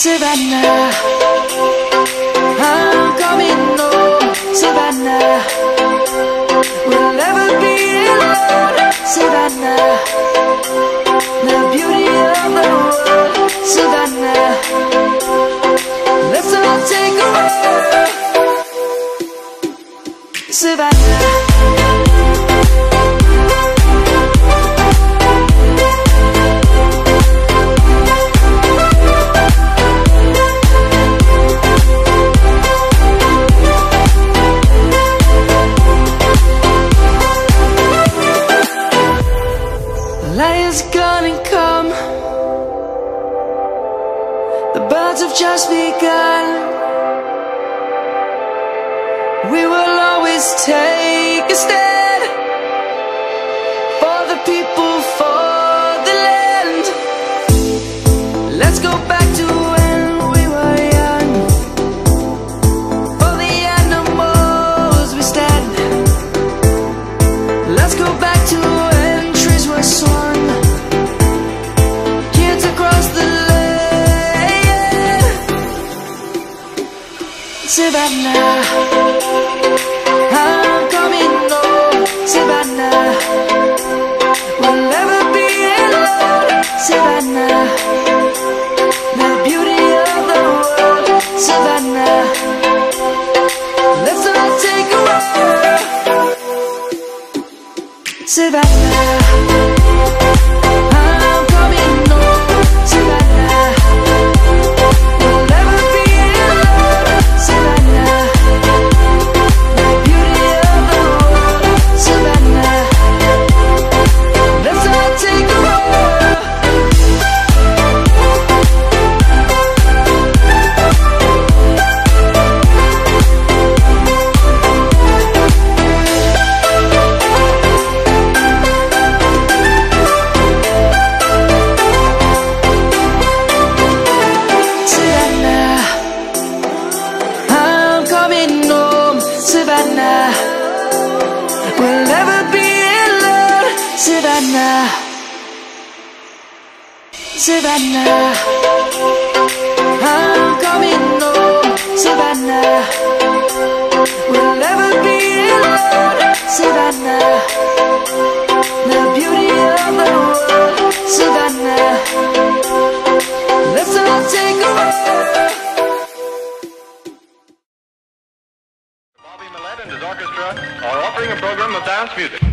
Savannah just begun. We will always take a step. Savannah Savannah We'll never be alone Savannah Savannah dance music.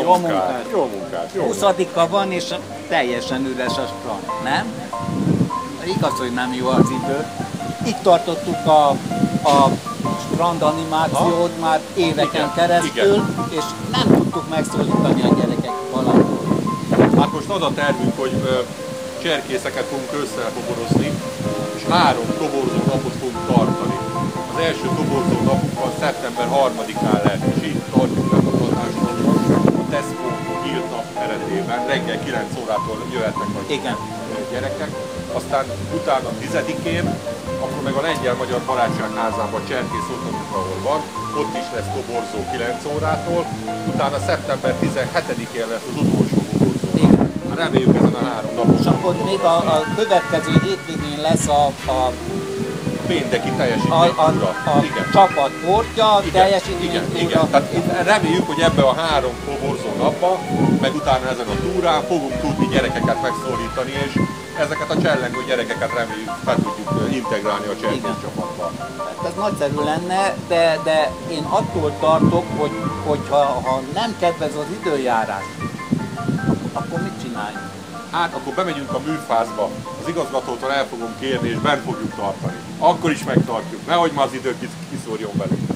Jó, Jó munkát, munkát. jó munkát, jó 20 van, és teljesen üres a strand, nem? Igaz, hogy nem jó az idő. Itt tartottuk a, a strand animációt már éveken Igen, keresztül, igen. és nem tudtuk megszólítani a gyerekek valahol. Hát most az a tervünk, hogy ö, cserkészeket fogunk összefoborozni, és három toborzó napot fogunk tartani. Az első toborzó napunk van szeptember 3-án lesz, Reggel 9 órától jöhetnek a Igen. gyerekek. Aztán utána 10-én, akkor meg a lengyel-magyar barátság házában cserkész otthonunk, ahol van, ott is lesz toborzó 9 órától, utána szeptember 17-én lesz az utolsó. Reméljük ezen a három napon. És akkor még a, a következő hétvégén lesz a, a, Pénteki a, a, teljesítményúra. a Igen. csapat portja, Igen, igen, igen. Tehát itt reméljük, hogy ebbe a három toborzó napba, meg utána ezen a túrán fogunk tudni gyerekeket megszólítani, és ezeket a csellengő gyerekeket reméljük fel tudjuk integrálni a cserkész csapatba. Hát Ez nagyszerű lenne, de, de én attól tartok, hogy, hogy ha, ha nem kedvez az időjárás, akkor mit csináljunk? Hát akkor bemegyünk a műfázba, az igazgatótól el fogunk kérni, és bent fogjuk tartani. Akkor is megtartjuk, nehogy már az idő kis- kiszórjon velünk.